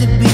to be